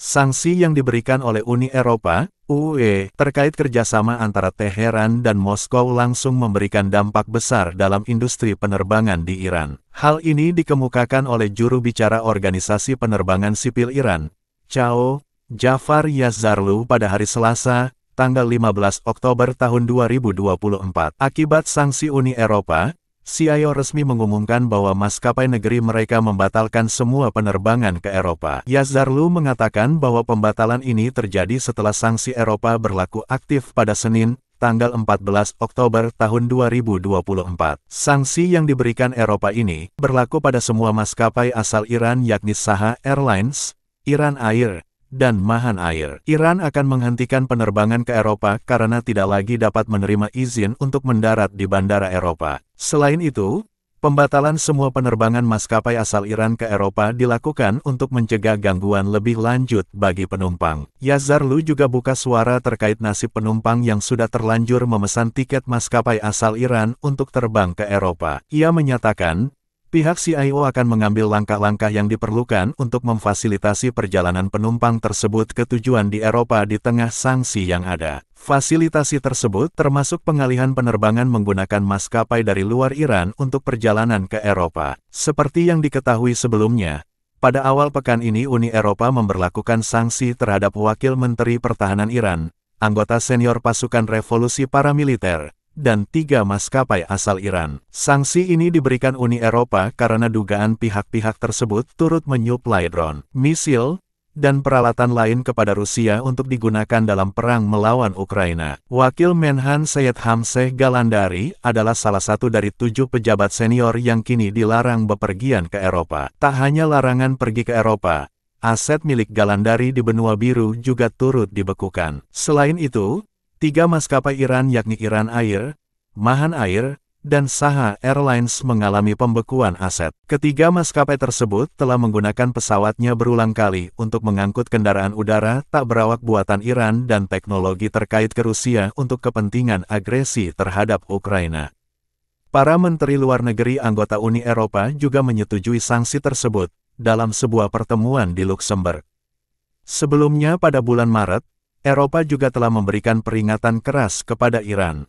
Sanksi yang diberikan oleh Uni Eropa, UE, terkait kerjasama antara Teheran dan Moskow langsung memberikan dampak besar dalam industri penerbangan di Iran. Hal ini dikemukakan oleh juru bicara Organisasi Penerbangan Sipil Iran, Chao Jafar Yazarlu pada hari Selasa, tanggal 15 Oktober tahun 2024. Akibat sanksi Uni Eropa, CIO resmi mengumumkan bahwa maskapai negeri mereka membatalkan semua penerbangan ke Eropa. Yazarlu mengatakan bahwa pembatalan ini terjadi setelah sanksi Eropa berlaku aktif pada Senin, tanggal 14 Oktober tahun 2024. Sanksi yang diberikan Eropa ini berlaku pada semua maskapai asal Iran yakni Saha Airlines, Iran Air, dan Mahan Air. Iran akan menghentikan penerbangan ke Eropa karena tidak lagi dapat menerima izin untuk mendarat di bandara Eropa. Selain itu, pembatalan semua penerbangan maskapai asal Iran ke Eropa dilakukan untuk mencegah gangguan lebih lanjut bagi penumpang. Yazarlu juga buka suara terkait nasib penumpang yang sudah terlanjur memesan tiket maskapai asal Iran untuk terbang ke Eropa. Ia menyatakan, Pihak CIO akan mengambil langkah-langkah yang diperlukan untuk memfasilitasi perjalanan penumpang tersebut ke tujuan di Eropa di tengah sanksi yang ada. Fasilitasi tersebut termasuk pengalihan penerbangan menggunakan maskapai dari luar Iran untuk perjalanan ke Eropa. Seperti yang diketahui sebelumnya, pada awal pekan ini Uni Eropa memberlakukan sanksi terhadap Wakil Menteri Pertahanan Iran, anggota senior pasukan revolusi paramiliter, dan tiga maskapai asal Iran. Sanksi ini diberikan Uni Eropa karena dugaan pihak-pihak tersebut turut menyuplai drone, misil, dan peralatan lain kepada Rusia untuk digunakan dalam perang melawan Ukraina. Wakil Menhan Seyed Hamseh Galandari adalah salah satu dari tujuh pejabat senior yang kini dilarang bepergian ke Eropa. Tak hanya larangan pergi ke Eropa, aset milik Galandari di benua biru juga turut dibekukan. Selain itu, Tiga maskapai Iran yakni Iran Air, Mahan Air, dan Saha Airlines mengalami pembekuan aset. Ketiga maskapai tersebut telah menggunakan pesawatnya berulang kali untuk mengangkut kendaraan udara tak berawak buatan Iran dan teknologi terkait ke Rusia untuk kepentingan agresi terhadap Ukraina. Para menteri luar negeri anggota Uni Eropa juga menyetujui sanksi tersebut dalam sebuah pertemuan di Luxembourg. Sebelumnya pada bulan Maret, Eropa juga telah memberikan peringatan keras kepada Iran.